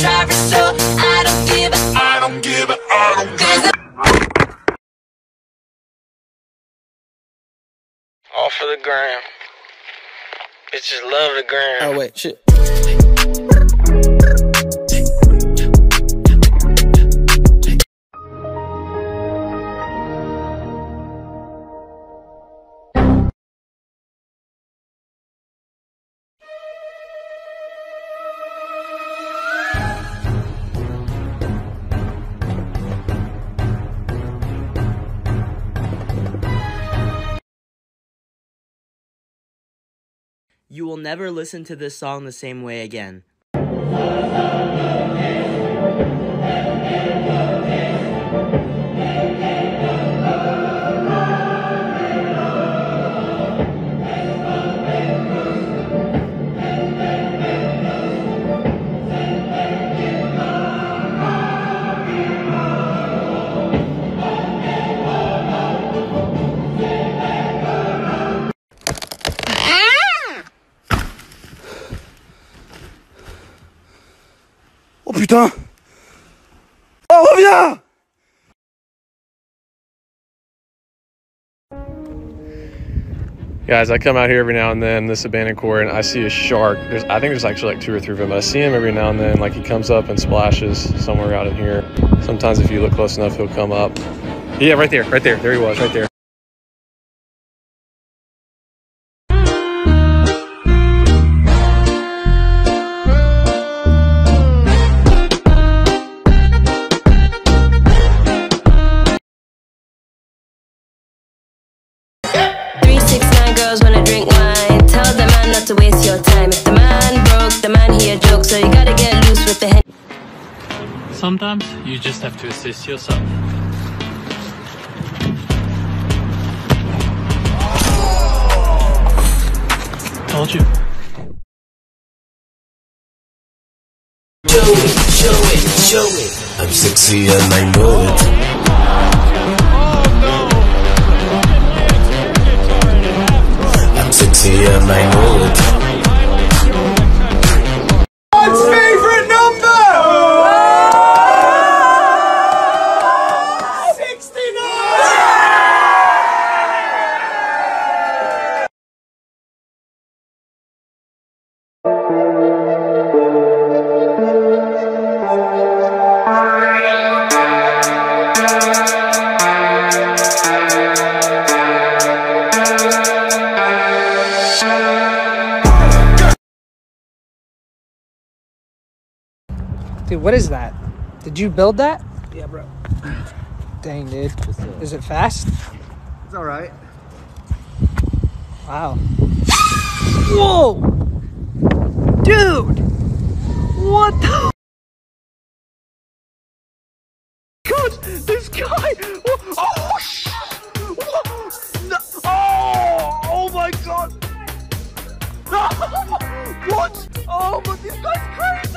driver, so I don't give a I don't give a I don't give a All for the gram. Bitches love the gram. Oh wait, shit. You will never listen to this song the same way again. Oh putain Oh reviens Guys, I come out here every now and then, this abandoned quarry, and I see a shark. There's, I think there's actually like two or three of them, but I see him every now and then. Like he comes up and splashes somewhere out in here. Sometimes if you look close enough, he'll come up. Yeah, right there, right there. There he was, right there. Not to waste your time. If the man broke, the man he a joke, so you gotta get loose with the hen. Sometimes you just have to assist yourself. Told you. Show it, show it, show it. I'm sexy and I know it I'm sexy and Dude, what is that? Did you build that? Yeah, bro. Dang, dude. Is it fast? It's alright. Wow. Whoa! Dude! What the? God, this guy! Oh, sh- no- oh, oh my god! what? Oh, but this guy's crazy!